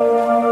you.